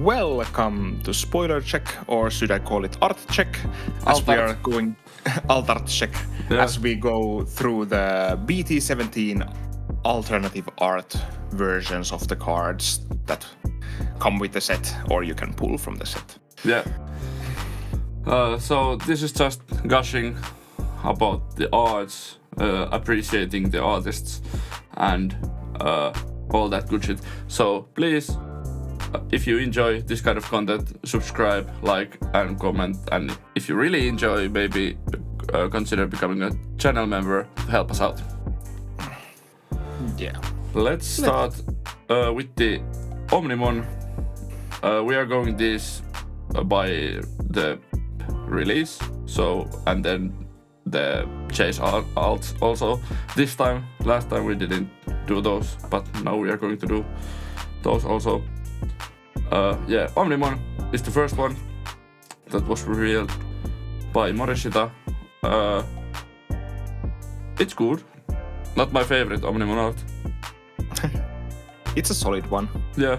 Welcome to Spoiler Check, or should I call it Art Check, as we are going Altart Check, Yeah. as we go through the BT17 alternative art versions of the cards that come with the set, or you can pull from the set. Yeah. Uh, so this is just gushing about the arts, uh, appreciating the artists, and uh, all that good shit. So please, if you enjoy this kind of content, subscribe, like, and comment. And if you really enjoy, maybe uh, consider becoming a channel member to help us out. Yeah. Let's start uh, with the Omnimon. Uh, we are going this uh, by the release, so and then the chase alt also. This time, last time we didn't do those, but now we are going to do those also. Uh, yeah, Omnimon is the first one that was revealed by Morishita. Uh, it's good. Not my favorite Omnimon art. It's a solid one. Yeah,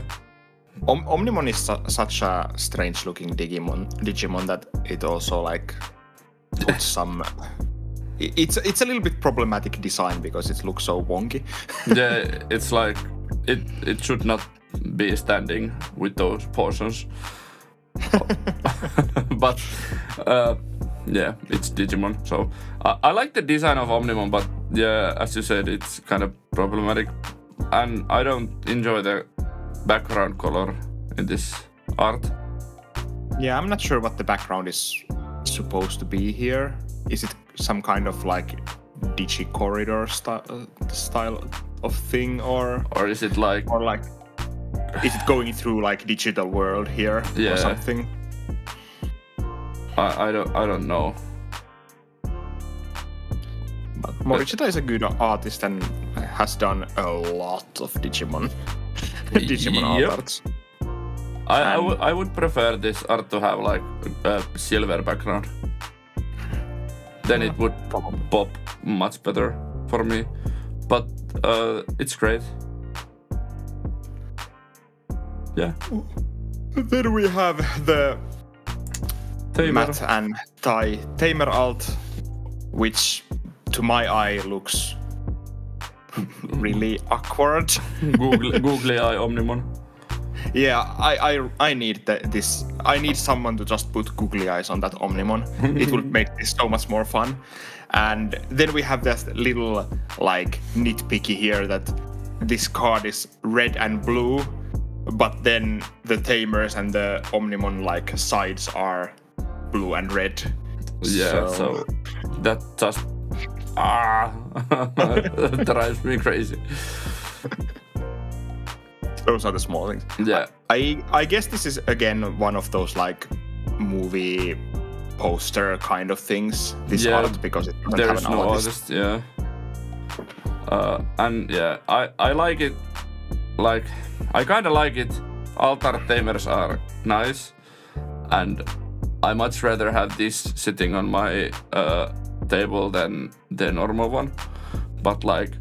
Om- Omnimon is su- such a strange looking Digimon, Digimon that it also like puts some. It's it's a little bit problematic design because it looks so wonky. yeah, it's like it it should not be standing with those portions. but uh, yeah, it's Digimon. So I, I like the design of Omnimon, but yeah, as you said, it's kind of problematic, and I don't enjoy the background color in this art. yeah, I'm not sure what the background is supposed to be here. Is it some kind of like digi corridor sty- uh, style of thing, or Or is it like or like is it going through like digital world here Yeah. or something? I, I don't I don't know. But Morishita is a good artist and has done a lot of Digimon. Digimon Yep. art arts. I, I, would I would prefer this art to have like a silver background. Then it would pop much better for me. But uh, it's great. Yeah. Then we have the Tamer. Matt and Tai Tamer alt, which to my eye looks really awkward. Google Googly Eye Omnimon. Yeah, I I, I need the, this. I need someone to just put googly eyes on that Omnimon. it would make this so much more fun. And then we have this little like nitpicky here that this card is red and blue, but then the tamers and the Omnimon like sides are blue and red. Yeah, so, that just ah drives me crazy. those are the small things. Yeah. I I guess this is again one of those like movie poster kind of things. This Yeah, art because it doesn't There have is an no artist. artist, yeah. Uh, and yeah, I I like it. Like I kind of like it. Altar tamers are nice, and I much rather have this sitting on my uh, table than the normal one. But like,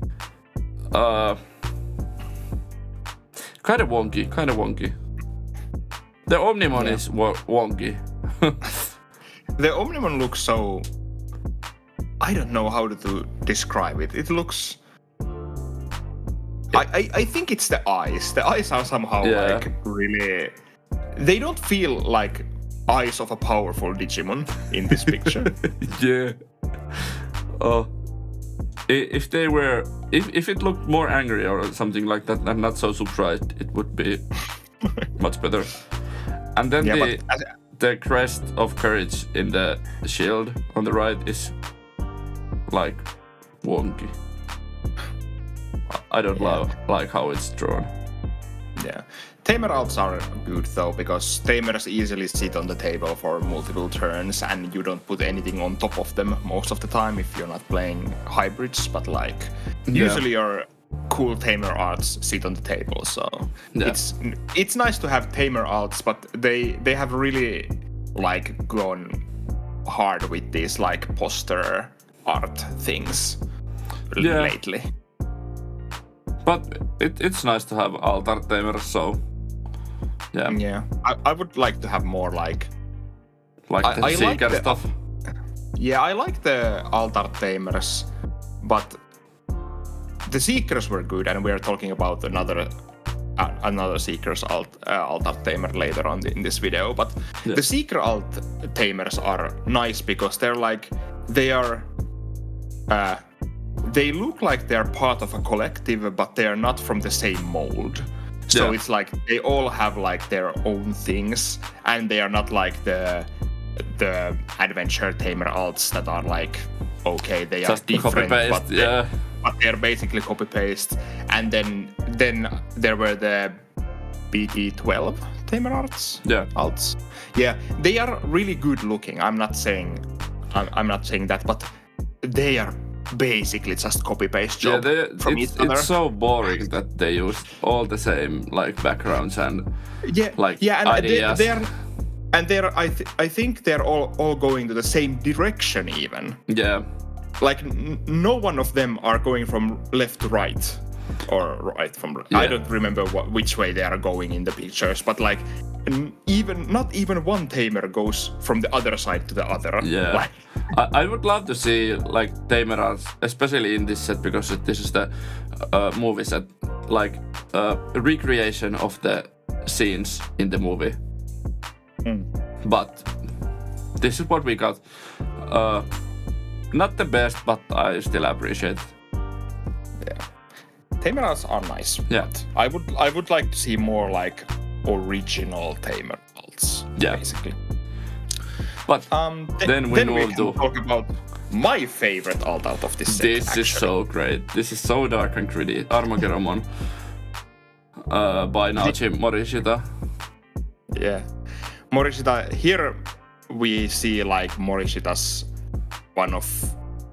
uh, kind of wonky, kind of wonky. The Omnimon Yeah. is wo- wonky. The Omnimon looks so. I don't know how to describe it. It looks. I, I, think it's the eyes. The eyes are somehow Yeah. like really. They don't feel like eyes of a powerful Digimon in this picture. yeah. Oh. If they were, if, if it looked more angry or something like that, and not so surprised, it would be much better. And then yeah, the but the crest of courage in the shield on the right is like wonky. I don't Yeah. love like how it's drawn. Yeah. Tamer alts are good though because tamers easily sit on the table for multiple turns and you don't put anything on top of them most of the time if you're not playing hybrids, but like Yeah. usually your cool tamer arts sit on the table, so Yeah. it's it's nice to have tamer alts, but they they have really like gone hard with these like poster art things Yeah. lately. But it, it's nice to have altar tamers, so Yeah, Yeah, I, I would like to have more like. like I- the I like Seeker the- stuff. Yeah, I like the altar tamers, but the seekers were good, and we are talking about another. Uh, another seekers alt, uh, altar tamer later on in this video but Yeah. the seeker alt tamers are nice because they're like they are uh, they look like they're part of a collective but they are not from the same mold so Yeah. it's like they all have like their own things and they are not like the the adventure tamer alts that are like okay they Just are different but, they, Yeah, but they're basically copy paste and then then there were the bt12 tamer arts yeah, alts. Yeah, they are really good looking. I'm not saying, I'm, I'm not saying that, but they are basically just copy paste yeah. job They, from it's, each other. it's so boring that they use all the same like backgrounds and yeah, like, yeah, and ideas. they, they're and they're I th- I think they're all all going to the same direction even. yeah, Like n- no one of them are going from left to right or right from I Yeah. don't remember what, which way they are going in the pictures, but like n- even not even one tamer goes from the other side to the other. yeah. Like, I, I would love to see like Tamer especially in this set because this is the uh, movie set, like uh, a recreation of the scenes in the movie. Mm. But this is what we got. Uh, not the best, but I still appreciate it. Tamer alts are nice. Yeah. but I would I would like to see more like original Tamer alts. Yeah. Basically. But Um. th- Then we then move can talk about my favorite alt out of this this is so great. This is so dark and gritty. Armageddemon uh, by Naoji Morishita. Yeah. Morishita, here we see like Morishita's one of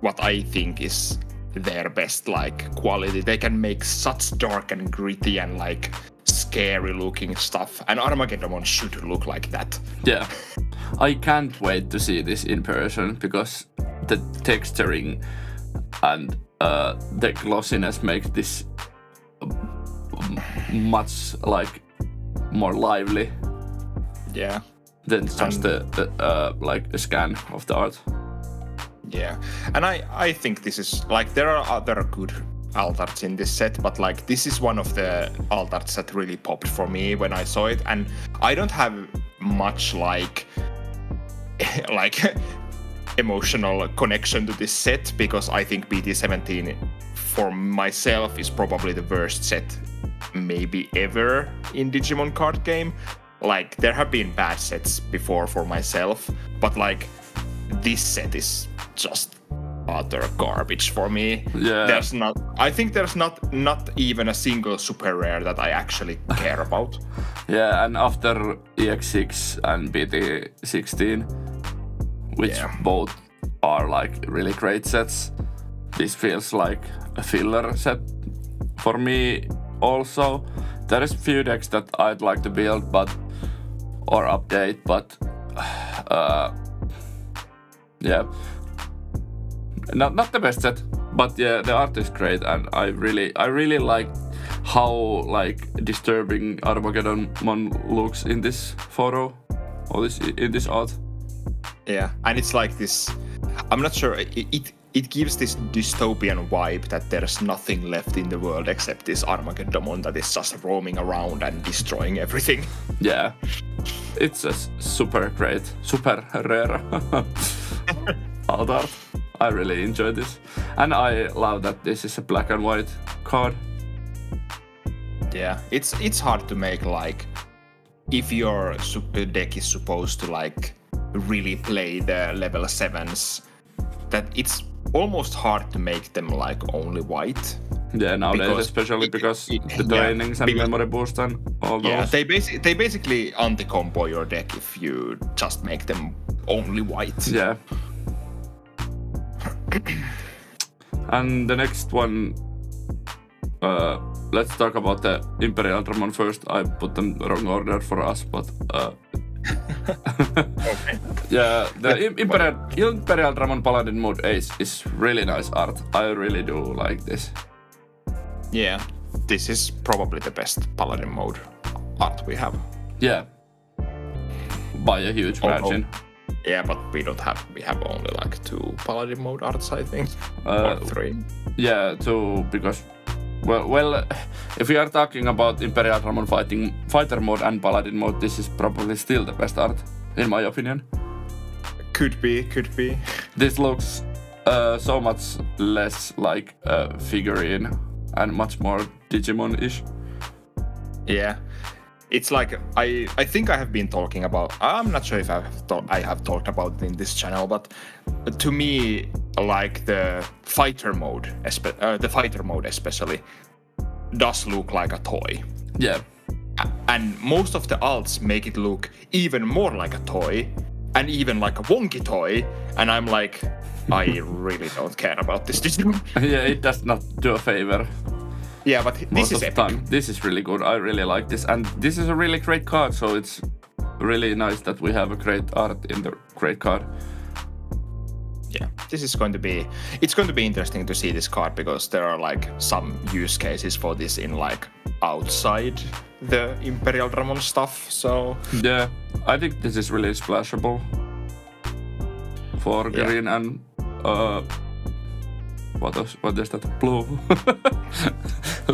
what I think is their best like quality. They can make such dark and gritty and like scary looking stuff. And Armageddemon should look like that. Yeah. I can't wait to see this in person because the texturing and uh, the glossiness makes this um, much like more lively Yeah. than just And- the, the uh, like a scan of the art. Yeah. And I I think this is like there are other good altars in this set, but like this is one of the altars that really popped for me when I saw it. And I don't have much like like emotional connection to this set because I think BT17 for myself is probably the worst set maybe ever in Digimon card game. Like there have been bad sets before for myself, but like this set is just utter garbage for me. Yeah. There's not I think there's not not even a single super rare that I actually care about. Yeah, and after EX6 and BT16, which Yeah. both are like really great sets, this feels like a filler set for me. Also, there is few decks that I'd like to build, but or update, but uh, yeah, not not the best set, but yeah, the art is great, and I really I really like how like disturbing Armageddon Mon looks in this photo or this in this art. Yeah, and it's like this. I'm not sure. It, it it gives this dystopian vibe that there's nothing left in the world except this Armageddemon that is just roaming around and destroying everything. Yeah, it's a super great, super rare art art. I really enjoy this, and I love that this is a black and white card. Yeah, it's it's hard to make like if your super deck is supposed to like really play the level sevens, that it's almost hard to make them like only white. Yeah, nowadays Because especially because it- the yeah, trainings and because- memory boost and all those. Yeah, they basically they basically anti-combo your deck if you just make them only white. Yeah. and the next one, uh, let's talk about the Imperialdramon first. I put them wrong order for us, but uh, Okay. yeah, the Im- Imperial Imperialdramon Paladin Mode Ace is really nice art. I really do like this. Yeah, this is probably the best paladin mode art we have. Yeah. By a huge Oh, oh. Yeah, but we don't have. We have only like two paladin mode arts, I think, Uh, or three. Yeah, two because well, well, if we are talking about Imperialdramon fighting fighter mode and paladin mode, this is probably still the best art, in my opinion. Could be, could be. This looks uh, so much less like a figurine and much more Digimon-ish. Yeah, it's like I. I think I have been talking about. I'm not sure if I have. Talk, I have talked about it in this channel, but to me, like the fighter mode, espe- uh, the fighter mode especially, does look like a toy. Yeah, and most of the alts make it look even more like a toy and even like a wonky toy and i'm like i really don't care about this yeah, it does not do a favor yeah but this is epic. time. This is really good. I really like this, and this is a really great card. So it's really nice that we have a great art in the great card. yeah this is going to be it's going to be interesting to see this card because there are like some use cases for this in like outside the imperialdramon stuff so Yeah, I think this is really splashable for Yeah. green and uh, what is what is that blue?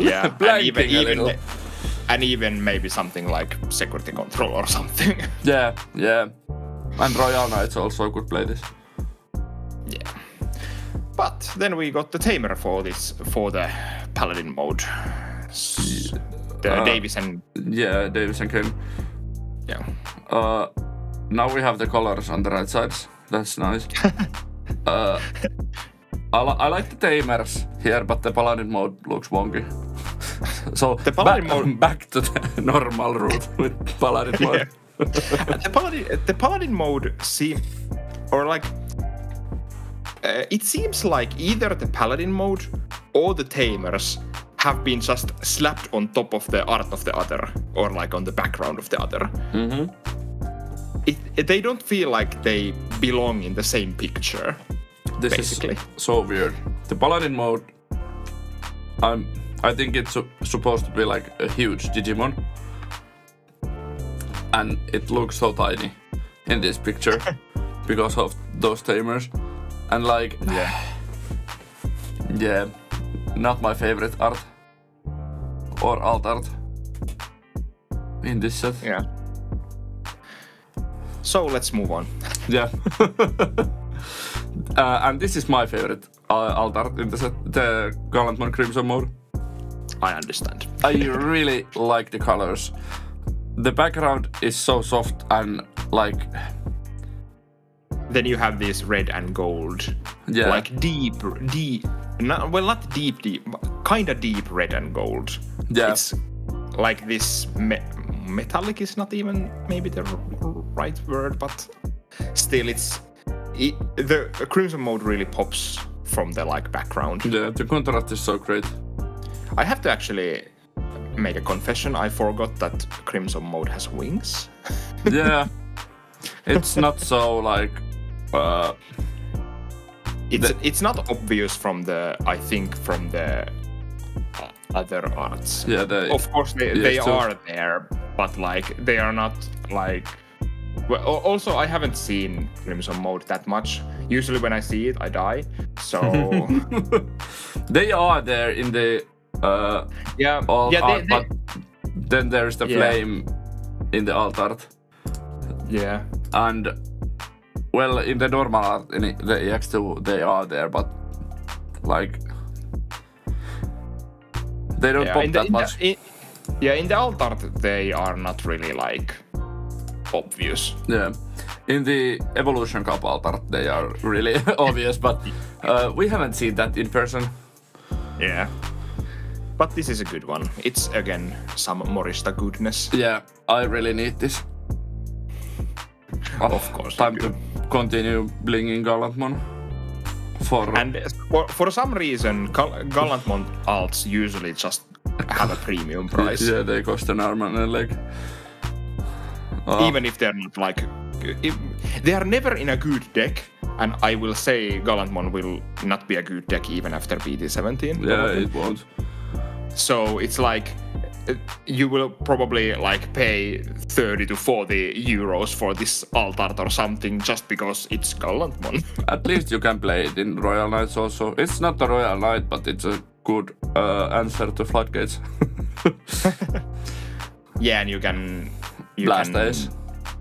yeah and even, even and even maybe something like security control or something Yeah, yeah. And Royal Knights also could play this. Yeah. But then we got the tamer for this for the paladin mode. S- The Uh, Davis and Yeah, Davis and Ken. yeah. Uh, now we have the colors on the right sides. That's nice. uh, I, li- I like the tamers here, but the paladin mode looks wonky. so The paladin ba- mode- back to the normal route with paladin mode. The paladin the paladin mode seem or like uh, it seems like either the paladin mode or the tamers have been just slapped on top of the art of the other or like on the background of the other. hmm It, it- they don't feel like they belong in the same picture. This Basically. is so weird. The paladin mode, I'm, I think it's su- supposed to be like a huge Digimon, and it looks so tiny in this picture because of those tamers, and like, Yeah. yeah, not my favorite art or alt art in this set. Yeah. So let's move on. Yeah. uh, and this is my favorite uh, alt art in the set, the Gallantman Crimson mode. I understand. I really like the colors. The background is so soft and like Then you have this red and gold, yeah, like deep, deep. Not, well, not deep, deep, kind of deep red and gold. yeah, It's like this me- metallic is not even maybe the right word, but still, it's it, the crimson mode really pops from the like background. yeah. The contrast is so great. I have to actually make a confession. I forgot that crimson mode has wings. Yeah, it's not so like uh, It's The- it's not obvious from the I think from the other arts. yeah the Of course they, Yes, they are there, but like they are not like. Well, also I haven't seen Crimson mode that much. Usually when I see it, I die. So they are there in the uh, yeah, yeah, they, art, but then there's the Yeah. flame in the alt art. yeah. And well, in the normal art, in the EX2, they are there, but like they don't yeah, pop in the, that in the- much. in- yeah, in the alt art they are not really like obvious. yeah, in the Evolution Cup alt art, they are really obvious, but uh, we haven't seen that in person. Yeah. But this is a good one. It's again some Morishita goodness. Yeah, I really need this. Oh, Of course time to continue blinging Gallantmon. For And for, for some reason, Gal- Gallantmon alts usually just have a premium price. yeah, they cost an arm and a leg. Oh, Even if they're not like. If, they are never in a good deck, and I will say Gallantmon will not be a good deck even after BT17. yeah, probably. it won't. So it's like you will probably like pay 30 to 40 euros for this Altart or something just because it's Gallantmon. At least you can play it in Royal Knights also. It's not a Royal Knight, but it's a good uh, answer to Floodgates. yeah, and you can you Blast can Ace.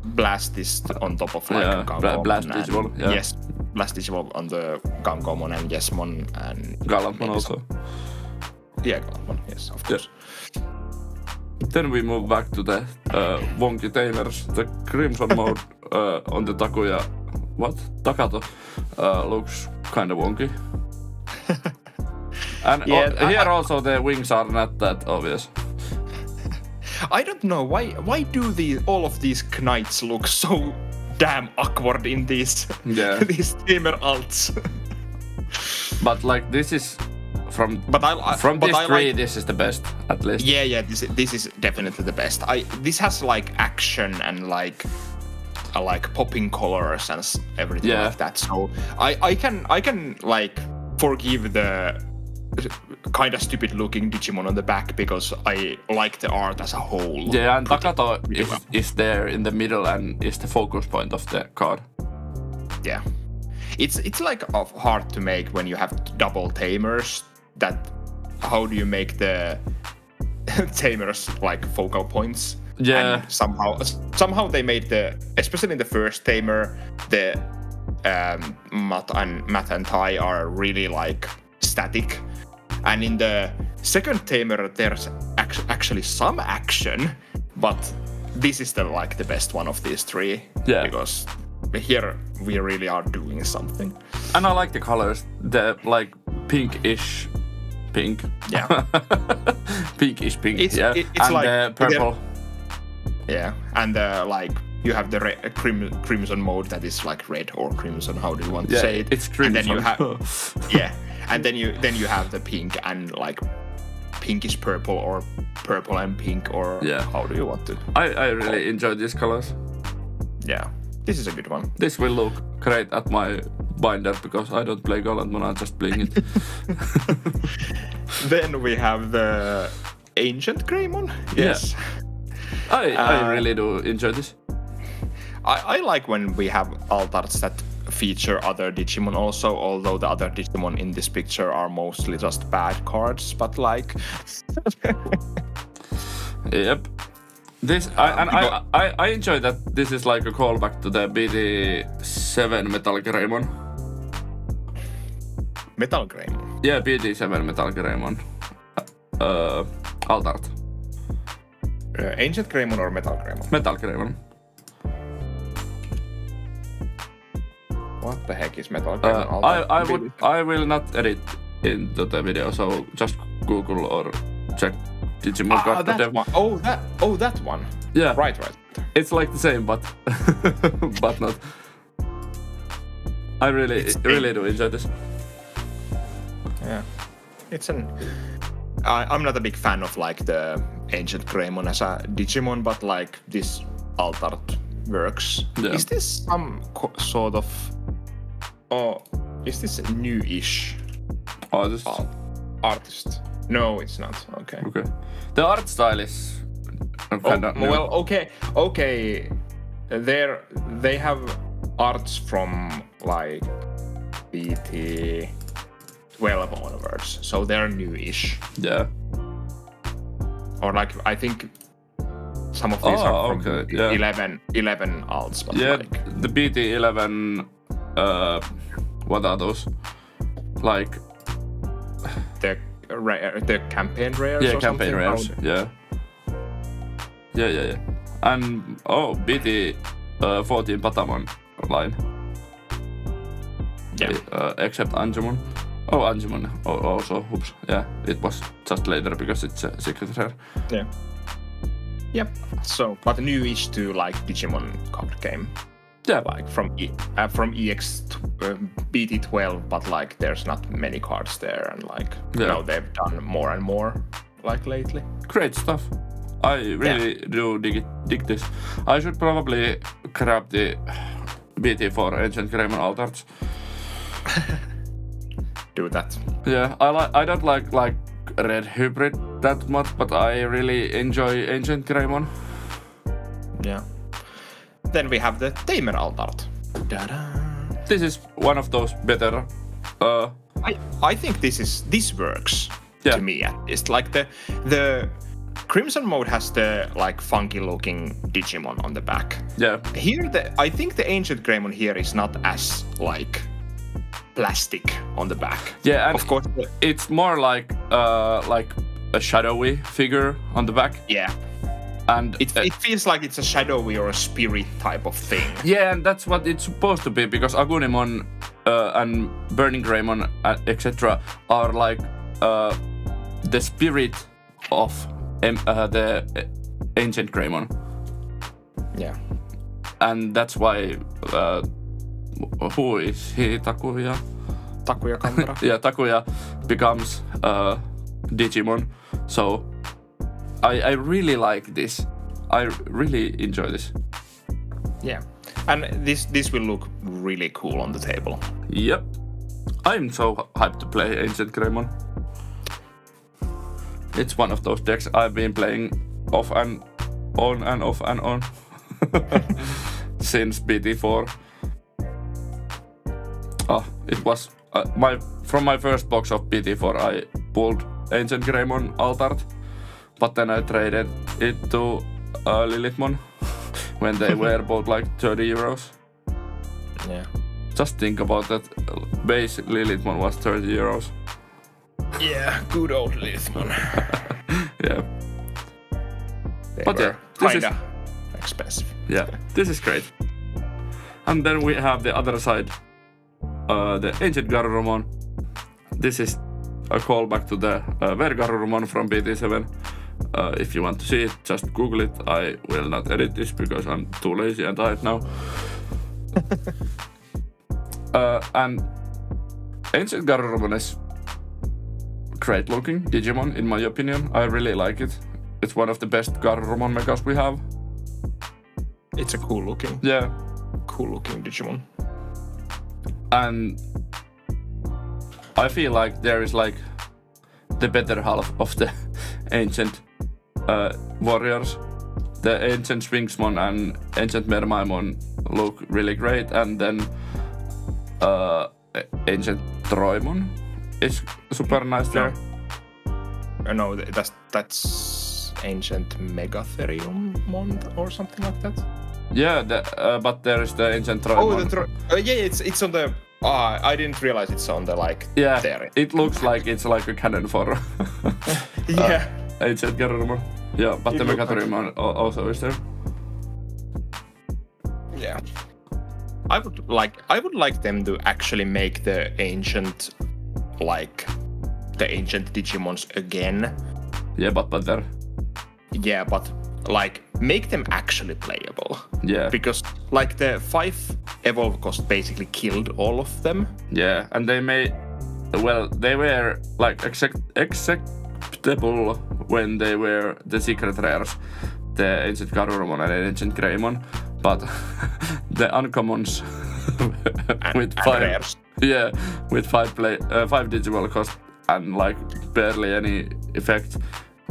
blast this on top of like Yeah, Gankoomon blast and- Digimon, yeah. Yes, blast Digimon on the Gankoomon and Jesmon and maybe also. Yeah, Gallantmon. Yes, of course. Then we move back to the uh, wonky tamers. The Crimson mode uh, on the Takuya, what? Takato, uh, looks kind of wonky. and Yeah, here also the wings are not that obvious. I don't know why. Why do the all of these knights look so damn awkward in these Yeah. these tamer alts? But like this is from but I I- from but this I three, like- this is the best at least. Yeah, yeah. This this is definitely the best. I this has like action and like uh, like popping colors and everything Yeah. like that. So I I can I can like forgive the kind of stupid looking Digimon on the back because I like the art as a whole. Yeah, and pretty- Takato pretty is, well. is there in the middle and is the focus point of the card. Yeah. It's it's like of hard to make when you have double tamers. That how do you make the tamers like focal points? Yeah. And somehow somehow they made the especially in the first tamer the um, Matt and Matt and Tai are really like static. And in the second tamer there's actually some action, but this is the like the best one of these three. Yeah. Because here we really are doing something. And I like the colors, the like pinkish pink. Yeah. pinkish pink. It's- yeah. it- it's and like- the purple. Yeah, and uh, like you have the re- uh, crim- crimson mode that is like red or crimson. How do you want to Yeah, say it? it's crimson. And then you have yeah, and then you then you have the pink and like pinkish purple or purple and pink or Yeah. how do you want to? I, I really enjoy these colors. Yeah, this is a good one. This will look great at my binder because I don't play Gallantmon, I'm just playing it. then we have the ancient Greymon. Yeah. Yes. I, I Uh, really do enjoy this. I, I like when we have altarts that feature other Digimon also, although the other Digimon in this picture are mostly just bad cards, but like Yep. This I, and I, I I enjoy that this is like a callback to the BT7 Metal Greymon. Metal Greymon. Yeah, BT7 Metal Greymon. Uh, Altart. Uh, ancient Greymon or Metal Greymon? Metal Greymon. What the heck is Metal? Uh, I I would I will not edit into the video, so just Google or check Digimon Ah, card. that Dev- one. Oh, that. Oh, that one. Yeah, Right, right. it's like the same, but but not. I really It's- really do enjoy this. Yeah. It's an. I, I'm not a big fan of like the ancient Greymon as a Digimon, but like this Altart works. Yeah. Is this some sort of? Oh, is this new-ish Oh, this art- artist? No, it's not. Okay. okay. The art style is Oh, well, okay, okay. There, they have arts from like BT 12 onwards, so they're newish. yeah. Or like I think some of these Oh, are from okay, yeah. 11, 11 alts, but Yeah, like the BT11. Uh, what are those? Like the rare, the campaign rares. yeah, campaign rares. How- Yeah. Yeah, yeah, yeah. And oh, BT uh, 14 Patamon line. Yeah. Uh, except Angemon. Oh, Angemon also. Oops. Yeah, it was just later because it's a secret rare. Yeah. Yep. So, but newish to like Digimon card game. Yeah. like from e, uh, from EX t- uh, BT12, but like there's not many cards there, and like Yeah. now they've done more and more like lately. Great stuff. I really do dig, it, dig this. I should probably grab the BT4 Ancient Greymon Altarts. Do that. Yeah, I like. I don't like like Red Hybrid that much, but I really enjoy Ancient Greymon. Yeah. Then we have the Tamer Altart. Da-da. This is one of those better. Uh, I I think this is this works Yeah. to me at least. Like the the Crimson mode has the like funky looking Digimon on the back. yeah, Here the I think the Ancient Greymon here is not as like plastic on the back. yeah, and Of course it's more like uh, like a shadowy figure on the back, yeah. And It, uh, it feels like it's a shadowy or a spirit type of thing. Yeah, and that's what it's supposed to be because Agunimon uh, and Burning Greymon, uh, etc., are like uh, the spirit of um, uh, the ancient Greymon, Yeah. and that's why. Uh, who is he? Takuya. Takuya Kamura. Yeah, Takuya becomes uh, Digimon. So I I really like this. I really enjoy this. yeah. And this this will look really cool on the table. Yep. I'm so hyped to play Ancient Greymon. It's one of those decks I've been playing off and on and off and on since BT4. Ah, it was uh, my from my first box of BT4 I pulled Ancient Greymon Altart, but then I traded it to uh, Lilithmon when they were both like 30 euros. Yeah. Just think about that. Base Lilithmon was 30 euros. Yeah, good old Lilithmon. Yeah, They But yeah, this is- expensive. yeah. This is great. And then we have the other side, uh, the Ancient Garurumon. This is a callback to the uh, Vergarurumon from BT7. Uh, if you want to see it, just Google it. I will not edit this because I'm too lazy and tired now. uh, and Ancient Garurumon is great looking Digimon in my opinion. I really like it. It's one of the best Garurumon mechas we have. It's a cool looking, Yeah, cool looking Digimon. and I feel like there is like the better half of the ancient uh, warriors. The ancient Sphinxmon and ancient Mermaimon look really great, and then uh, ancient Troimon is super nice there. Uh, no, th- that's that's ancient Megatherium Mond or something like that. Yeah, the, uh, but there is the ancient Troimon. Oh, the tro- uh, yeah, it's it's on the. Ah, I didn't realize it's on the like. yeah, there. it looks like it's like a cannon for Yeah. It's ancient Garurumon. Yeah, but the look like- also is there. Yeah. I would like I would like them to actually make the ancient like the ancient Digimons again. Yeah, but better. Yeah, but like make them actually playable. Yeah. Because like the five evolve cost basically killed all of them. Yeah, and they may, well, they were like accept, acceptable when they were the secret rares, the ancient Garurumon and ancient Greymon, but the uncommons with and five, rares. yeah, with five play, uh, five digital cost and like barely any effect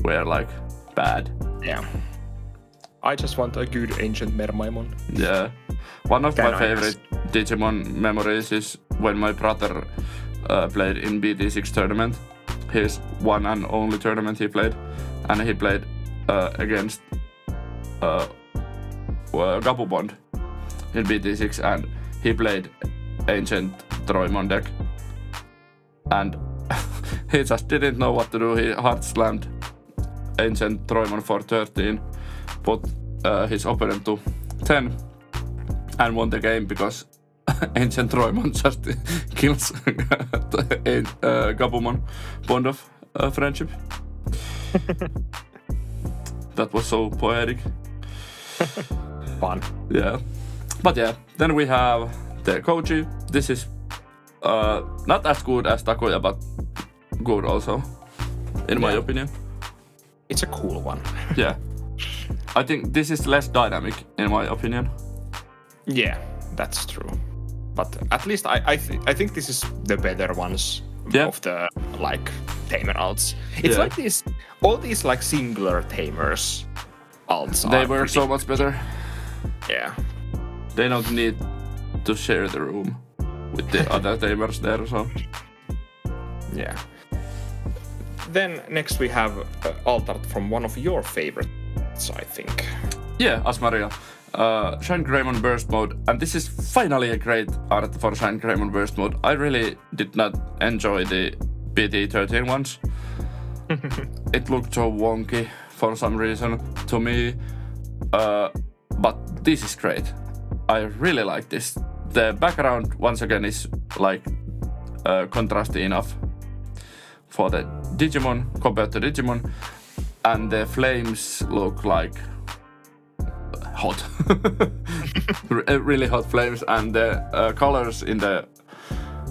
were like bad. Yeah. I just want a good ancient Mermaimon. Yeah. One of Can my I favorite Digimon memories is when my brother uh, played in BT6 tournament. His one and only tournament he played, and he played uh, against uh, uh, Gabubond in BT6, and he played ancient Troimon deck, and he just didn't know what to do. He hard slammed ancient Troimon for 13, put uh, his opponent to 10, and won the game because ancient Troimon just kills uh, Gabumon bond of uh, friendship. that was so poetic. Fun. Yeah. But yeah, then we have the Koji. This is uh, not as good as Takuya, but good also, in my opinion. It's a cool one. Yeah. I think this is less dynamic, in my opinion. Yeah, that's true. But at least I I, th- I think this is the better ones Yeah. of the like tamer alts. It's Yeah. like these all these like singular tamers alts. They were pretty- so much better. yeah. They don't need to share the room with the other tamers there, so Yeah. Then next we have uh, alt art from one of your favorites, I think. yeah, Asmaria. Uh, Shine Greymon Burst Mode, and this is finally a great art for Shine Greymon Burst Mode. I really did not enjoy the BT13 ones. it looked so wonky for some reason to me, uh, but this is great. I really like this. The background once again is like uh, contrasty enough for the Digimon compared to Digimon, and the flames look like hot, really hot flames, and the uh, colors in the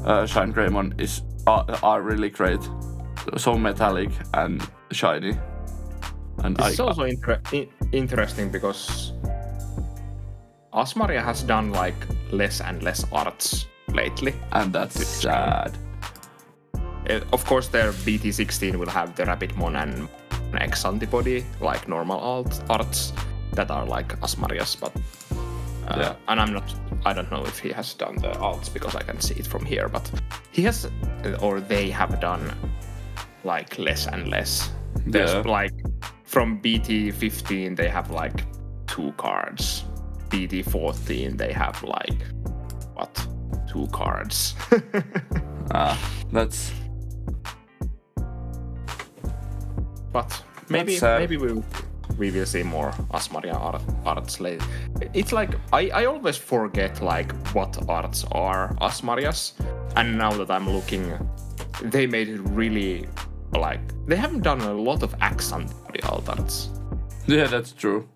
uh, Shine Greymon is are, are really great, so metallic and shiny. And It's I, also inter- in- interesting because Asmaria has done like less and less arts lately. and that's sad. Uh, of course, their BT16 will have the Rapidmon and X antibody, like normal alt arts that are like Asmaria's, but uh, Yeah. and I'm not. I don't know if he has done the alts because I can see it from here, but he has, uh, or they have done like less and less. There's Yeah. like from BT15 they have like two cards. BT14 they have like what two cards. Ah, that's But maybe uh, maybe we will, we will see more Asmaria art, arts later. It's like I, I always forget like what arts are Asmarias, and now that I'm looking, they made it really like they haven't done a lot of accent arts. yeah, that's true.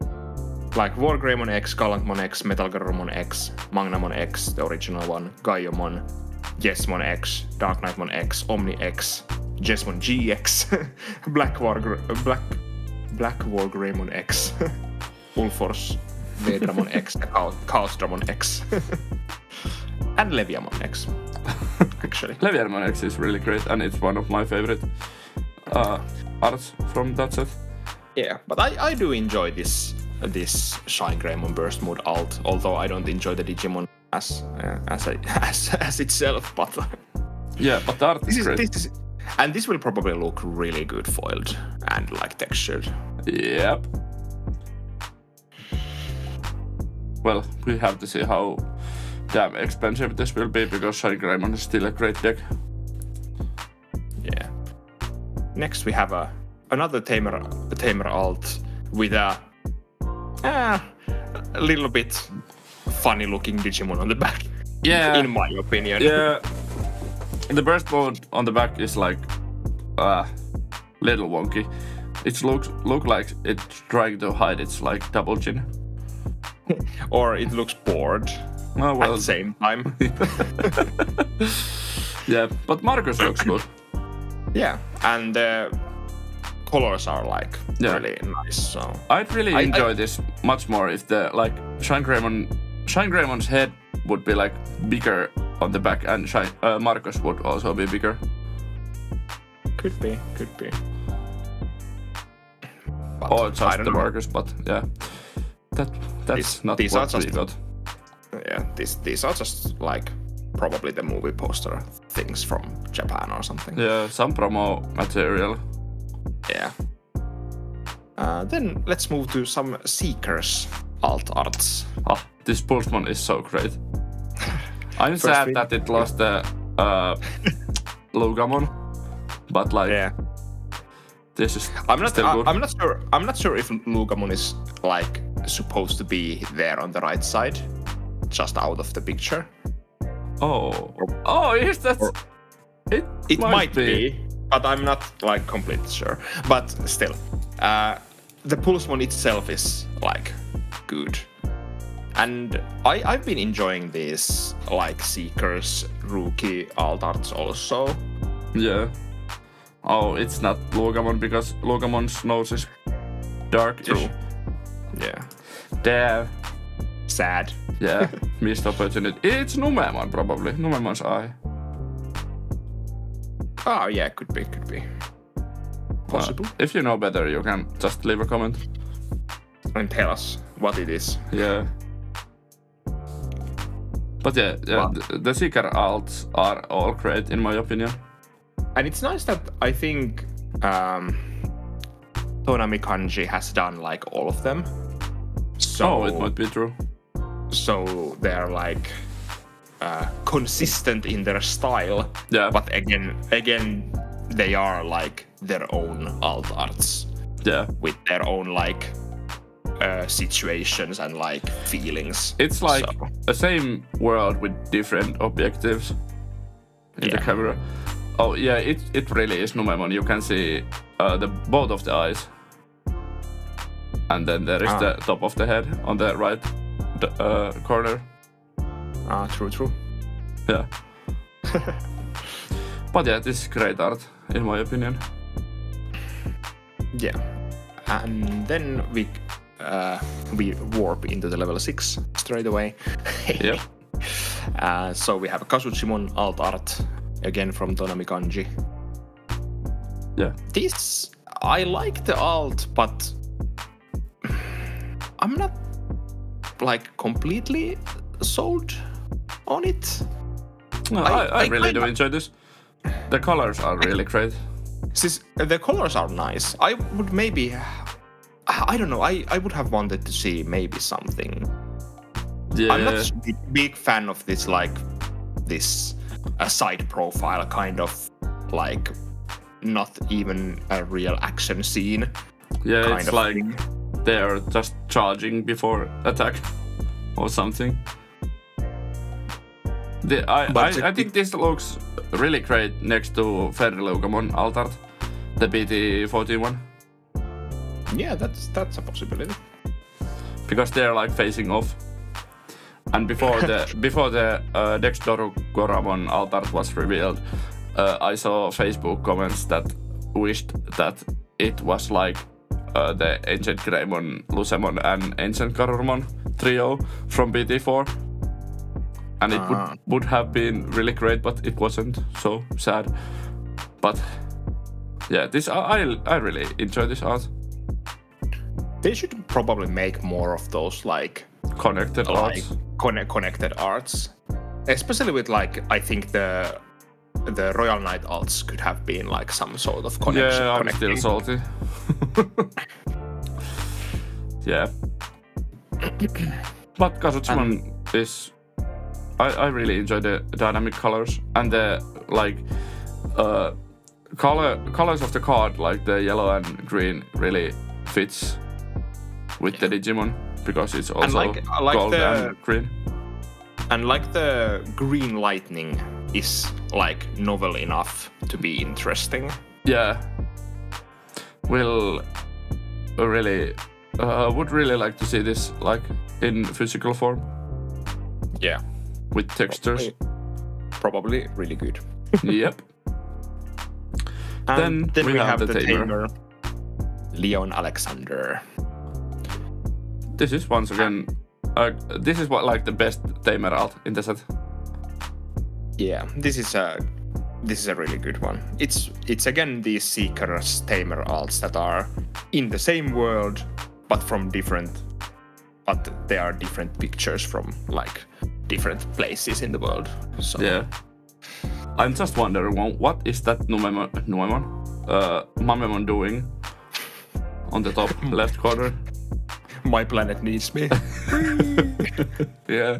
Like Wargreymon X, Gallantmon X, Metalgarurumon X, Magnamon X, the original one, Gaiomon, Jesmon X, Dark Knightmon X, Omni X, Jesmon GX, Black War Black Black Wargreymon X, Ulforce, Veedramon X, Chaos- Chaosdramon X, and Leviamon X. Actually, Leviamon X is really great, and it's one of my favorite uh, arts from that set. yeah, but I, I do enjoy this this Shine Greymon Burst Mode alt, although I don't enjoy the Digimon as uh, as, a, as as itself, but. Yeah, but the art This is this is, and this will probably look really good foiled and like textured. Yep. Well, we have to see how damn expensive this will be because Shine Greymon is still a great deck. Yeah. Next we have a another tamer a tamer alt with a ah, a little bit funny looking Digimon on the back. Yeah. In my opinion. Yeah. The burst mode on the back is like uh little wonky. It looks look like it's trying to hide its like double chin. Or it looks bored Oh at well, the same time. yeah, but Marcus looks good. yeah. And the colors are like Yeah. really nice. So I'd really I- enjoy I- this much more if the like Shine Greymon, Shine Greymon's head would be like bigger on the back, and Shine, uh, Marcus would also be bigger. could be, could be. But Or I just don't the. Marcus, but yeah, that that's These- not these are what we got. yeah, these these are just like probably the movie poster things from Japan or something. Yeah, some promo material. Yeah. Uh, then let's move to some Seekers alt arts. Ah, this Pulsemon is so great. I'm First sad we- that it lost the uh, Loogamon, but like yeah. this is I'm not. still I, good. I'm not sure. I'm not sure if Loogamon is like supposed to be there on the right side, just out of the picture. oh, oh, is that? or- it It might, be. but I'm not like completely sure. But still, uh, the Pulsemon itself is like good. And I, I've been enjoying these like Seekers rookie alt arts also. Yeah. Oh, it's not Loogamon because Loogamon's nose is dark. True. Yeah. Damn. Sad. Yeah, missed opportunity. It's Numemon probably. Numemon's eye. Oh yeah, could be, could be. Possible. Uh, if you know better, you can just leave a comment. and tell us what it is. Yeah. But yeah, yeah the, the Seeker alts are all great in my opinion. And it's nice that I think um, Tonami Kanji has done like all of them. So oh, it might be true. so they're like uh, consistent in their style. Yeah. But again, again, they are like their own alt arts Yeah. with their own like uh, situations and like feelings. It's like So- the same world with different objectives in the camera. Oh yeah, it it really is Numemon. You can see uh, the both of the eyes, and then there is Ah. the top of the head on the right d- uh, corner. Ah, true, true. Yeah. but yeah, this is great art in my opinion. Yeah, and then we uh, we warp into the level six straight away. Yep. Uh, so we have a Kazuchimon alt art again from Tonami Kanji. Yeah. This I like the alt, but I'm not like completely sold on it. No, I- I, I, I really do enjoy this. The colors are really great. Since the colors are nice, I would maybe I don't know. I, I would have wanted to see maybe something Yeah. I'm not a big, fan of this like this a side profile kind of like not even a real action scene yeah, it's like thing. they're just charging before attack or something. The, I, I, I think this looks really great next to Fenriloogamon Altart, the BT14 one, Yeah, that's that's a possibility. because they're like facing off. And before the before the uh, Dexdoru Goramon Altart was revealed, uh, I saw Facebook comments that wished that it was like uh, the Ancient Greymon, Lucemon, and Ancient Garurumon trio from BT4. And it Ah. would, would have been really great, but it wasn't. So sad. But yeah, this I I, I really enjoy this art. They should probably make more of those like Connected like arts. conne- connected arts, especially with like I think the the Royal Knight alts could have been like some sort of connection. Yeah, I'm connecting. still salty. yeah. but Kazuchimon is. I, I really enjoy the dynamic colors and the like uh color colors of the card like the yellow and green really fits with the Digimon because it's also like- like gold the- and green. And like the green lightning is like novel enough to be interesting. Yeah. Will really uh, would really like to see this like in physical form Yeah. with textures. Probably really good. yep. And Then we have the tamer. Leon Alexander. This is once again uh, this is what like the best tamer alt in the set. Yeah, this is a this is a really good one. It's it's again these seekers tamer alts that are in the same world but from different but they are different pictures from like different places in the world. So Yeah. I'm just wondering wha- what is that Numemon Numemon? Uh Mamemon doing on the top left corner? My planet needs me. Yeah.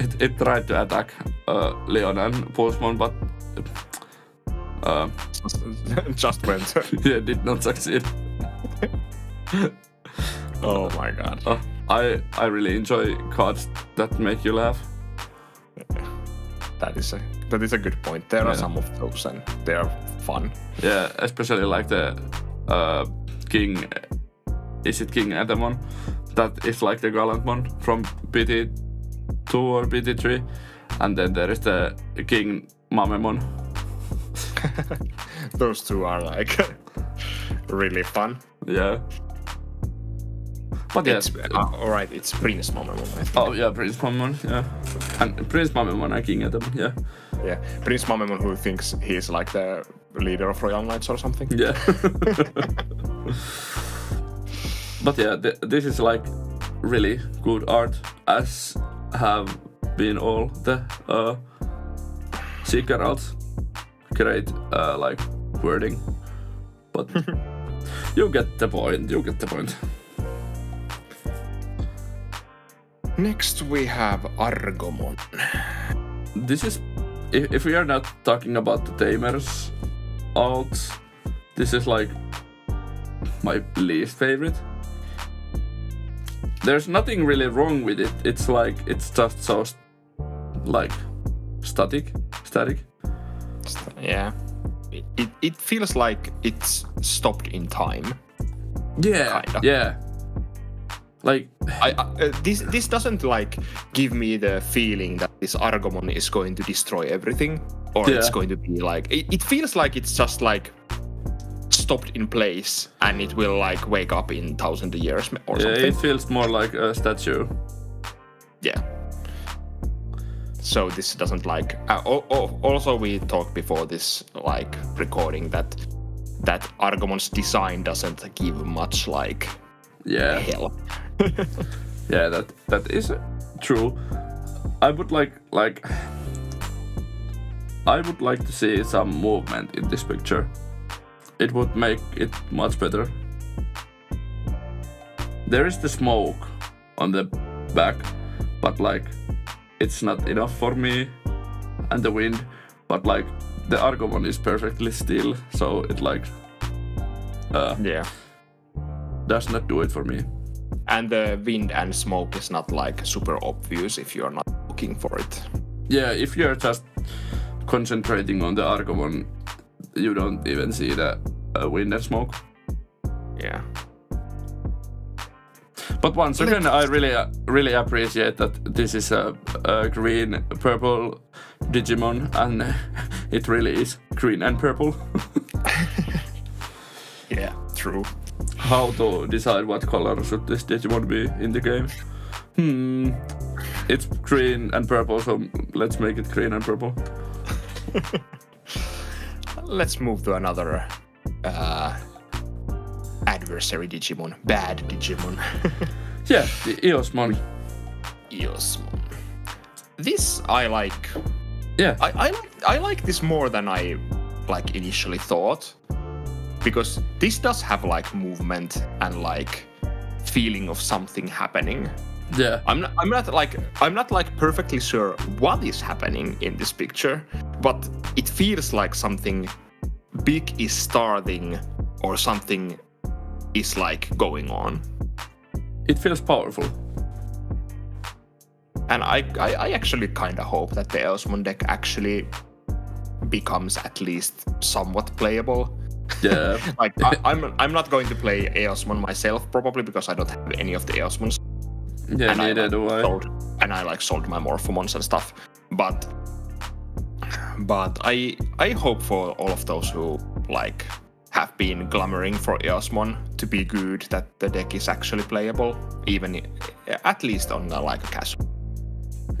It, it tried to attack uh, Leon and Pulsemon, but uh, Just went. yeah, did not succeed. oh my god. Uh, I I really enjoy cards that make you laugh. That is a that is a good point. There are some of those and they are fun. Yeah, especially like the uh, King. Is it King Etemon? That is like the Gallantmon from BT2 or BT3, and then there is the King Mamemon. Those two are like really fun. Yeah. But yeah, It's, uh, all right, it's Prince Mamemon. I think. oh yeah, Prince Mamemon, yeah, and Prince Mamemon and King Etam, yeah, Yeah, Prince Mamemon who thinks he's like the leader of Royal Knights or something. yeah. but yeah, th- this is like really good art, as have been all the uh, Seeker arts. Great, uh, like wording, but you get the point. You get the point. Next we have Argomon. this is if, if we are not talking about the tamers alts this is like my least favorite there's nothing really wrong with it it's like it's just so st- like static static Yeah. It, it, it feels like it's stopped in time. yeah Kinda. yeah like I, I uh, this this doesn't like give me the feeling that this Argomon is going to destroy everything or it's going to be like it, it feels like it's just like stopped in place and it will like wake up in thousand years or something. yeah, it feels more like a statue Yeah. So this doesn't like. Uh, al- al- also, we talked before this like recording that that Argomon's design doesn't give much like yeah help. Yeah, that that is true. I would like like I would like to see some movement in this picture. It would make it much better. There is the smoke on the back, but like it's not enough for me and the wind, but like the Argomon is perfectly still, so it like uh, Yeah. does not do it for me. And the wind and smoke is not like super obvious if you're not looking for it. Yeah, if you're just concentrating on the Argomon, you don't even see the uh, wind and smoke. Yeah. But once again, I really, uh, really appreciate that this is a, a green, purple Digimon, and it really is green and purple. Yeah. True. How to decide what color should this Digimon be in the game? Hmm, it's green and purple, so let's make it green and purple. Let's move to another uh, adversary Digimon. Bad Digimon. Yeah, the Eosmon. Eosmon. This I like Yeah, I, I like I like this more than I like initially thought because this does have like movement and like feeling of something happening. Yeah, I'm not, I'm not like I'm not like perfectly sure what is happening in this picture, but it feels like something big is starting or something is like going on. it feels powerful. And I, I, I actually kind of hope that the Eosmon deck actually becomes at least somewhat playable. Yeah. Like I, I'm, I'm not going to play Eosmon myself probably because I don't have any of the Eosmons. Yeah, and I, like, do I. Sold, and I like sold my Morphomons and stuff. But, but I, I hope for all of those who like have been glamoring for Eosmon to be good that the deck is actually playable, even at least on uh, like a casual.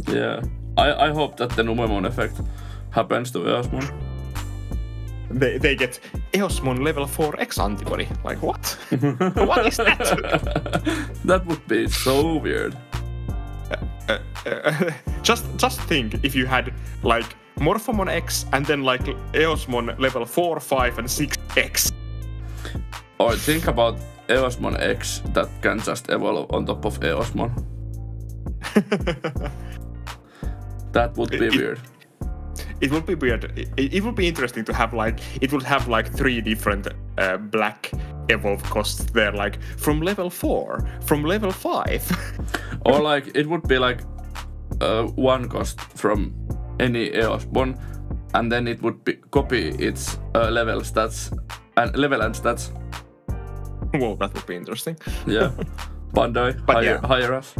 Yeah. I, I hope that the Numemon effect happens to Eosmon. They, they get Eosmon level 4 X antibody. Like, what? what is that? that would be so weird. Uh, uh, just just think if you had like Morphomon X and then like Eosmon level 4, 5, and 6 X. Or think about Eosmon X that can just evolve on top of Eosmon. That would be It- weird. It would be weird. It, it would be interesting to have like it would have like three different uh, black evolve costs there, like from level 4, from level 5. Or like it would be like uh, one cost from any Eosmon, and then it would be copy its uh, level stats and level and stats. well, that would be interesting. Yeah. Bandai, But hire, yeah. hire us.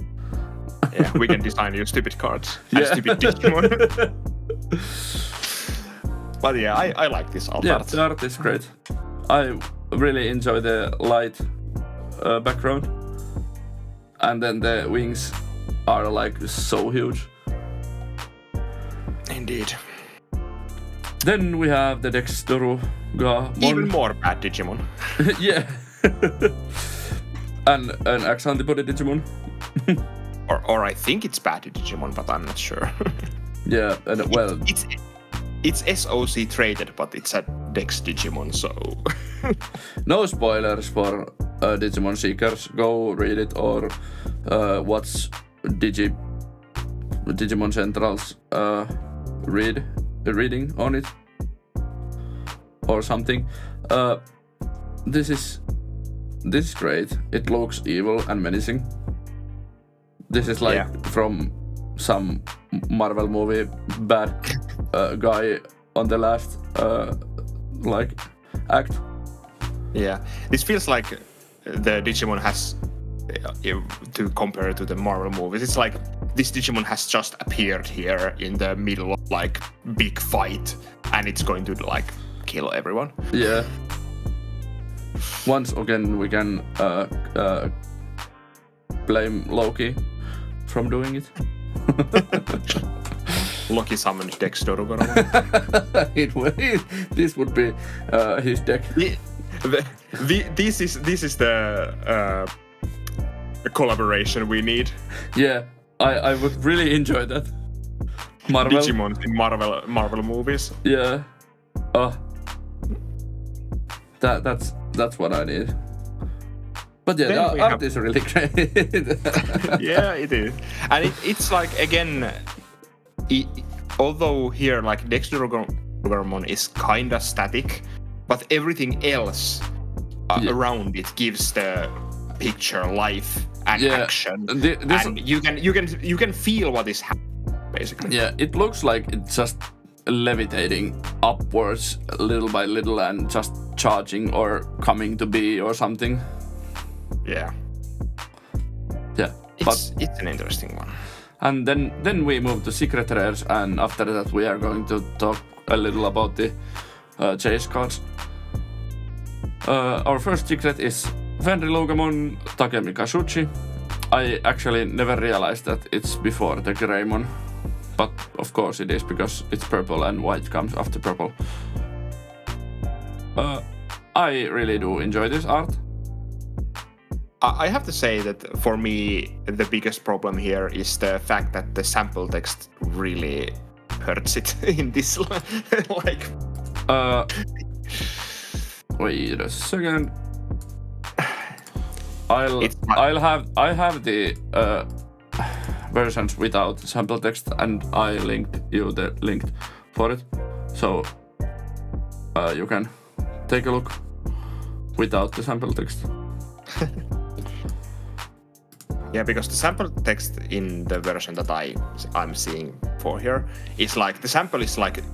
Yeah, we can design you stupid cards Yeah. stupid Digimon. but yeah, I, I like this art. Yeah, the art is great. I really enjoy the light uh, background. and then the wings are like so huge. Indeed. Then we have the Dexteruga. Even more bad Digimon. yeah. and an X antibody Digimon. or, or I think it's bad Digimon, but I'm not sure. Yeah, and well, it's it's SOC traded, but it's a Dex Digimon, so. no spoilers for uh, Digimon Seekers. Go read it or uh, watch Digi Digimon Central's uh, read reading on it or something. Uh, this is this is great. It looks evil and menacing. This is like yeah. from some Marvel movie bad uh, guy on the left, uh, like act. Yeah, this feels like the Digimon has uh, to compare to the Marvel movies. It's like this Digimon has just appeared here in the middle of like big fight, and it's going to like kill everyone. Yeah. Once again, we can uh, uh, blame Loki from doing it. Loki summoned Dexter it, it, this would be uh, his deck. The, the, the, this is this is the uh, collaboration we need. Yeah, I, I would really enjoy that. Marvel. Digimon in Marvel Marvel movies. Yeah. Oh. That that's that's what I need. But yeah, the art have... is really great. yeah, it is, and it, it's like again, it, although here like DexDorugoramon is kinda static, but everything else uh, yeah. around it gives the picture life and yeah. action, the, this... and you can you can you can feel what is happening basically. Yeah, it looks like it's just levitating upwards little by little and just charging or coming to be or something. Yeah. Yeah. It's but, it's an interesting one. And then then we move to secret rares, and after that we are going to talk a little about the uh, chase cards. Uh, our first secret is Fenriloogamon Takemi Kasuchi. I actually never realized that it's before the Greymon, but of course it is because it's purple and white comes after purple. Uh, I really do enjoy this art. I have to say that for me, the biggest problem here is the fact that the sample text really hurts it in this. like, uh, wait a second. I'll I'll have I have the uh, versions without sample text, and I linked you the link for it, so uh, you can take a look without the sample text. Yeah, because the sample text in the version that I I'm seeing for here is like the sample is like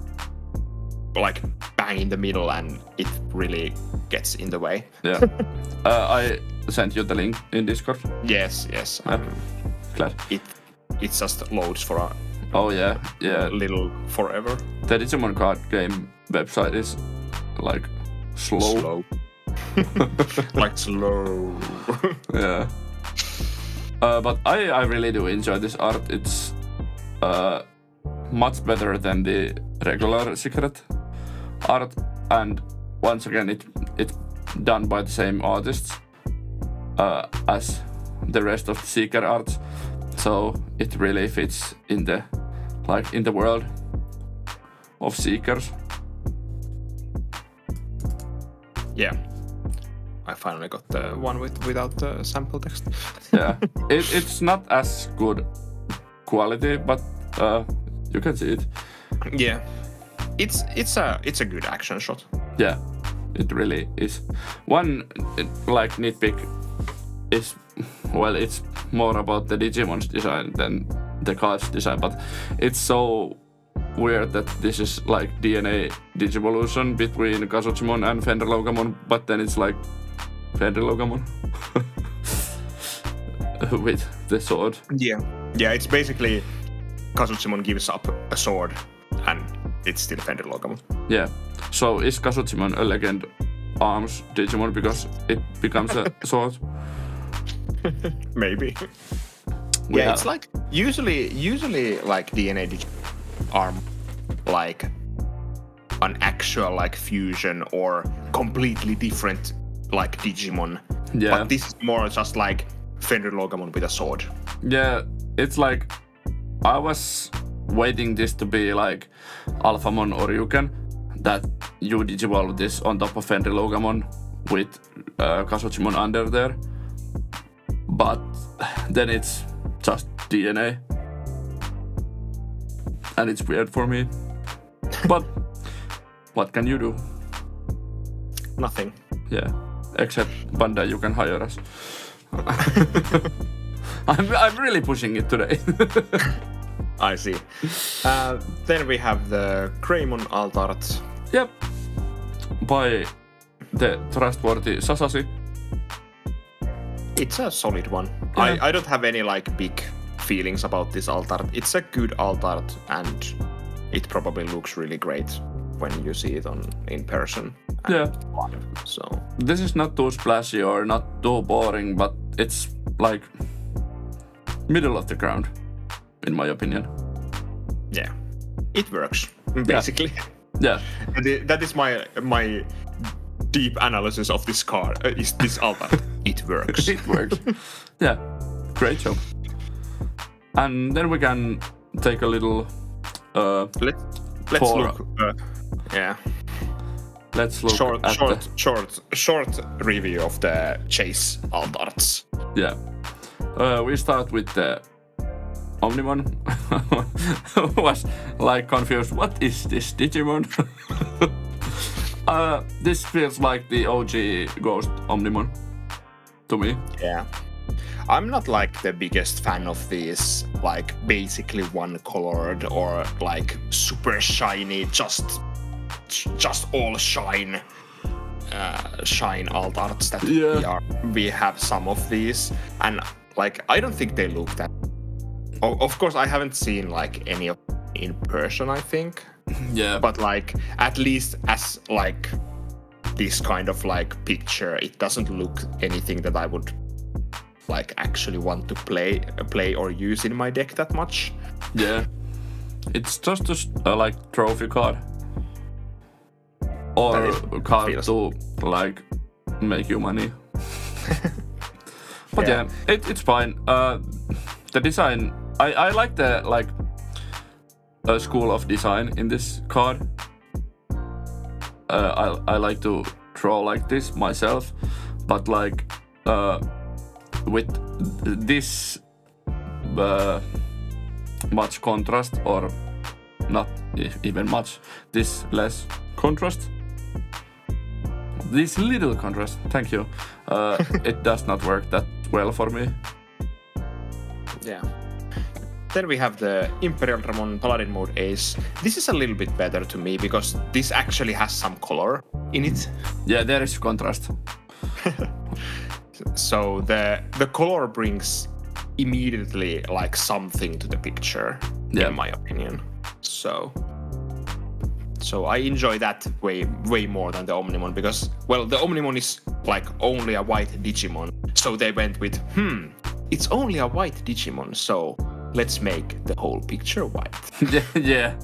like bang in the middle and it really gets in the way. Yeah. uh, I sent you the link in Discord. Yes, yes. Yeah. glad. It it just loads for a Oh yeah, yeah. Little forever. The Digimon card game website is like slow. Slow. like slow. yeah. Uh, but I, I really do enjoy this art. It's uh, much better than the regular secret art, and once again, it it's done by the same artists uh, as the rest of the Seeker art, so it really fits in the like in the world of Seekers. Yeah. I finally got the one with without the sample text. yeah, it, it's not as good quality, but uh, you can see it. Yeah, it's it's a it's a good action shot. Yeah, it really is. One uh, like nitpick is well, it's more about the Digimon's design than the card's design, but it's so weird that this is like DNA Digivolution between Kazuchimon and Fenriloogamon, but then it's like Fenriloogamon with the sword. Yeah, yeah. It's basically Kazuchimon gives up a sword, and it's still Fenriloogamon. Yeah. So is Kazuchimon a legend arms Digimon because it becomes a sword? Maybe. We yeah, have- it's like usually usually like DNA dig- are like an actual like fusion or completely different like Digimon. Yeah. But this is more just like Fenriloogamon with a sword. Yeah, it's like I was waiting this to be like Alphamon Ouryuken, that you digivolve this on top of Fenriloogamon with uh, Kazuchimon under there. But then it's just DNA. And it's weird for me. but what can you do? Nothing. Yeah. Except Bandai, you can hire us. I'm, I'm really pushing it today. I see. Uh, then we have the Greymon Altart. yep. By the trustworthy Sasasi. It's a solid one. Yeah. I, I don't have any like big feelings about this Altart. It's a good Altart and it probably looks really great when you see it on in person. Yeah. So This is not too splashy or not too boring, but it's like middle of the ground, in my opinion. yeah, it works basically. Yeah. And i- that is my my deep analysis of this car. Uh, is this Altart? it works. it works. yeah, great job. And then we can take a little. Uh, Let, let's For- look. Uh, yeah. let's look short, at short, the short, short review of the chase altarts. yeah. Uh, we start with the Omnimon. was like confused. What is this Digimon? uh, this feels like the OG Ghost Omnimon to me. Yeah. I'm not like the biggest fan of these like basically one colored or like super shiny, just just all shine. Uh, shine altarts that we Yeah. are. We have some of these and like I don't think they look that o- of course I haven't seen like any of in person I think. Yeah, but like at least as like this kind of like picture it doesn't look anything that i would like actually want to play play or use in my deck that much. Yeah, it's just a a like trophy card or That is- a card to like make you money. but yeah, Yeah. it, it's fine. Uh, the design, I I like the like uh, school of design in this card. Uh, I I like to draw like this myself, but like uh, with this uh, much contrast or not even much this less contrast this little contrast thank you. Uh, it does not work that well for me. Yeah. Then we have the imperialdramon paladin mode ace this is a little bit better to me because this actually has some color in it. Yeah there is contrast. So the the color brings immediately like something to the picture Yeah. in my opinion. So so i enjoy that way way more than the omnimon because well the omnimon is like only a white digimon. So they went with hmm it's only a white digimon so let's make the whole picture white. Yeah,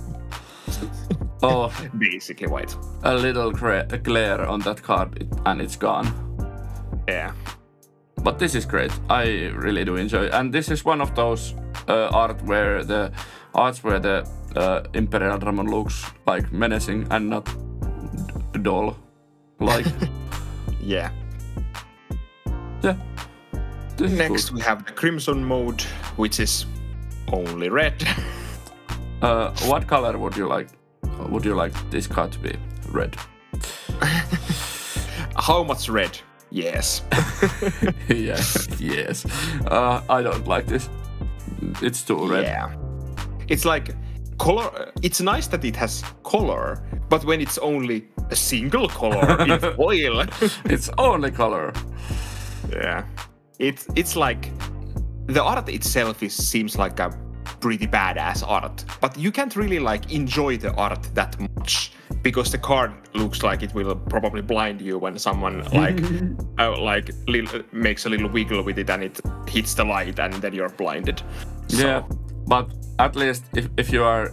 oh. Basically white. A little glare on that card and it's gone. Yeah. But this is great. I really do enjoy and this is one of those uh, art where the arts where the uh, imperialdramon looks like menacing and not dull like. Yeah. Yeah. This next we have the crimson mode which is only red. Uh, what color would you like would you like this card to be? Red. How much red? Yes. Yes yes. Uh, i don't like this. It's too red. Yeah. It's like color. It's nice that it has color, but when it's only a single color in foil, it's only color yeah, it's it's like the art itself is seems like a pretty badass art, but you can't really like enjoy the art that much because the card looks like it will probably blind you when someone like uh, like little, makes a little wiggle with it and it hits the light and then you're blinded. So, Yeah, but at least if, if you are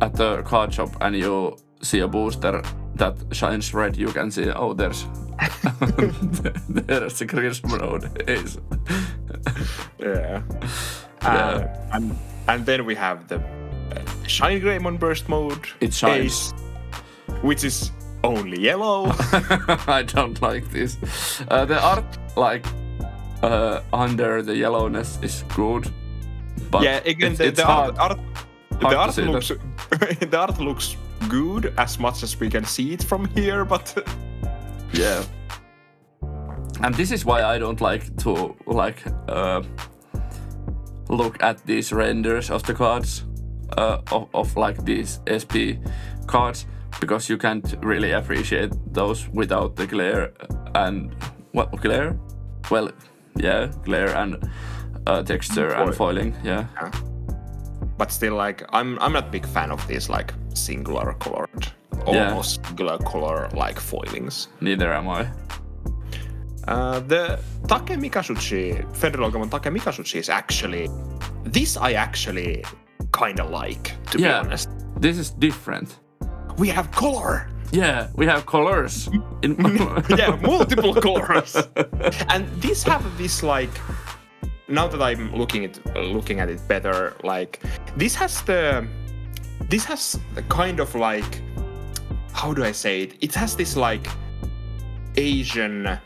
at the card shop and you see a booster that shines red, you can see, oh, there's there's a Crisp Road Ace. Yeah. Yeah. Uh, and and then we have the uh, ShineGreymon Burst mode. It shines. Ace, which is only yellow. I don't like this. Uh, the art, like uh, under the yellowness, is good. But yeah, again, it's, the, it's the hard. art, the art looks the art looks good as much as we can see it from here, but Yeah. And this is why I don't like to like uh, look at these renders of the cards uh, of, of like these SP cards because you can't really appreciate those without the glare and what glare? Well, yeah, glare and uh, texture and foiling. Yeah, but still, like I'm I'm not a big fan of these like singular colored, Yeah. almost singular color like foilings. neither am I. Uh, the Takemikazuchi, Federal Government Take Mikasuchi is actually this I actually kind of like to Yeah. be honest. This is different. We have color. Yeah, we have colors. In yeah, multiple colors. and these have this like now that I'm looking at looking at it better, like this has the this has the kind of like how do I say it? It has this like Asian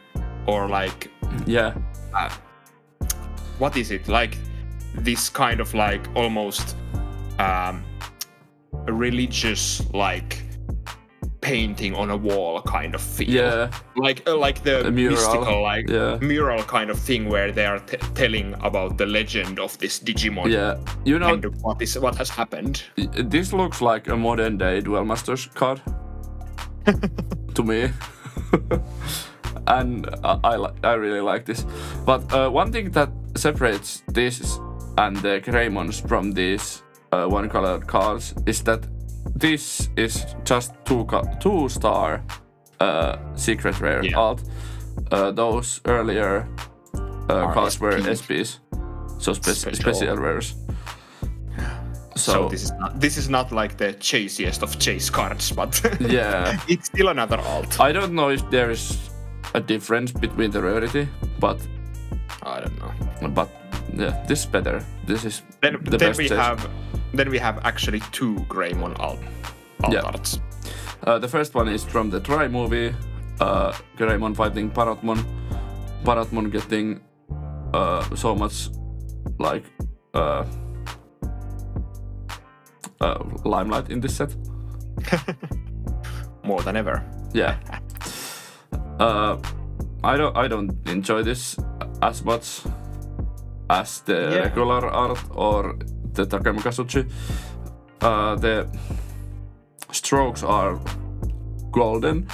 or like yeah, uh, what is it like this kind of like almost um religious like painting on a wall kind of feel yeah. like uh, like the The mystical like yeah. mural kind of thing where they are t- telling about the legend of this digimon Yeah, you know, what is what has happened this looks like a modern day Duel Masters card to me. and I, I, li- I really like this. But uh, one thing that separates this and the Greymons from these uh, one colored cards is that this is just two, two star uh, secret rare Yeah. alt. Uh, those earlier uh, cards were SPs, so spe- Special. special rares. so, So, this is not this is not like the chasiest of chase cards but yeah. it's still another alt I don't know if there is a difference between the rarity, but i don't know but yeah, this is better. This is then, the then best we chase. have then we have actually two Greymon alt, alt Yeah. arts Uh, the first one is from the Try movie. Uh, Greymon fighting Parrotmon. Parrotmon getting uh, so much like uh, uh, limelight in this set. more than ever Yeah. Uh, I don't. I don't enjoy this as much as the Yeah. regular art or the Takemikazuchi. Uh, the strokes are golden.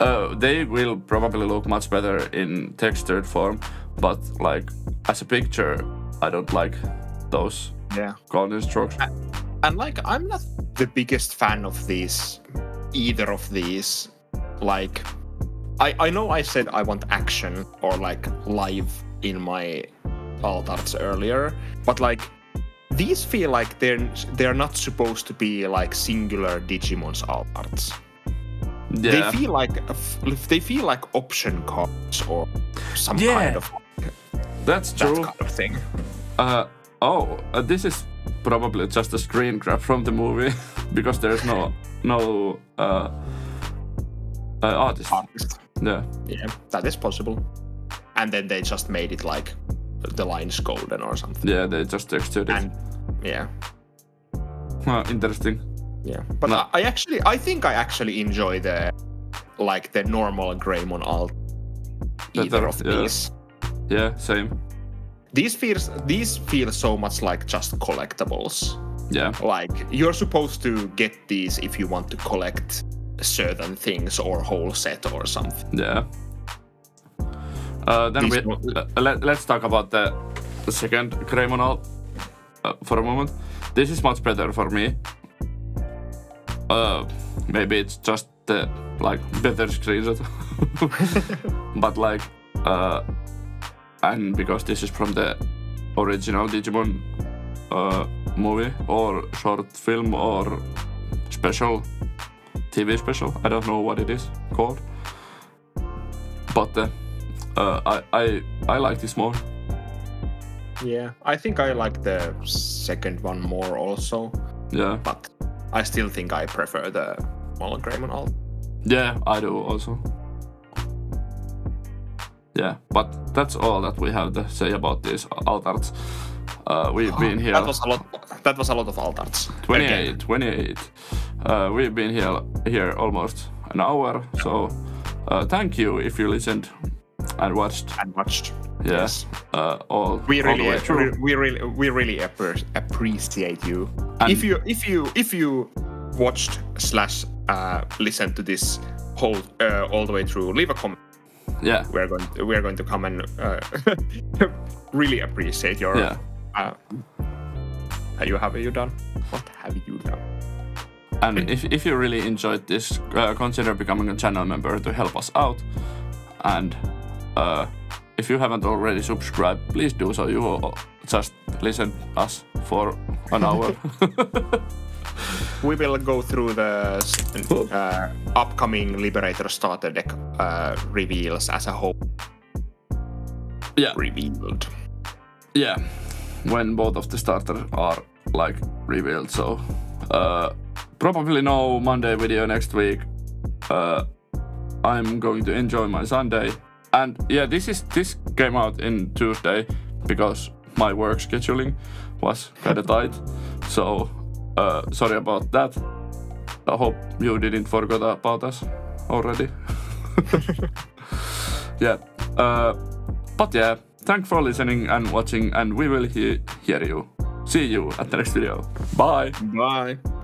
Uh, they will probably look much better in textured form, but like as a picture, I don't like those yeah golden strokes. and like i'm not the biggest fan of these either of these like i i know i said i want action or like live in my alt arts earlier but like these feel like they're they're not supposed to be like singular digimon's arts Yeah. they feel like they feel like option cards or some Yeah. kind of That's true. that kind of thing Uh, oh, uh, this is probably just a screen grab from the movie because there's no no uh, uh, artist. artist Yeah, Yeah, that is possible. And then they just made it like the lines golden or something. yeah, they just textured it. And yeah, Huh, interesting. yeah. But No. I, I actually, I think I actually enjoy the like the normal Greymon alt. Either Better, of yeah. these. Yeah, same. These feels these feel so much like just collectibles. Yeah, Like you're supposed to get these if you want to collect certain things or whole set or something. yeah. Uh, then we uh, let, let's talk about the, second Greymon alt. uh, for a moment. This is much better for me. Uh, maybe it's just the like better screenshot, but like, uh, and because this is from the original Digimon uh, movie or short film or special TV special. I don't know what it is called, but uh, I I I like this more. Yeah, I think I like the second one more also, Yeah, but I still think I prefer the Molan Greymon alt. yeah, I do also. Yeah, but that's all that we have to say about these altarts. Uh, we've been here. That was a lot. That was a lot of altarts. 28, 28. Uh, we've been here here almost an hour, so uh, thank you if you listened and watched. and watched. Yeah, Yes. uh, all We all the really, way through. we really, we really appre- appreciate you. And- if you, if you, if you watched slash uh, listened to this whole uh, all the way through, leave a comment. Yeah, We're going, to, we're going to come and uh, really appreciate your. yeah, Uh, have you have you done? What have you done? and if if you really enjoyed this, uh, consider becoming a channel member to help us out. And uh, if you haven't already subscribed, please do so. You will just listen us for an hour. We will go through the uh, upcoming Liberator starter deck uh, reveals as a whole. yeah, Revealed. yeah. When both of the starters are like revealed, so uh, probably no Monday video next week. Uh, I'm going to enjoy my Sunday, and yeah, this is this came out in Tuesday because my work scheduling was kind of tight. So uh, sorry about that. I hope you didn't forget about us already. yeah. Uh, but yeah, thanks for listening and watching, and we will he- hear you. See you at the next video. Bye. Bye.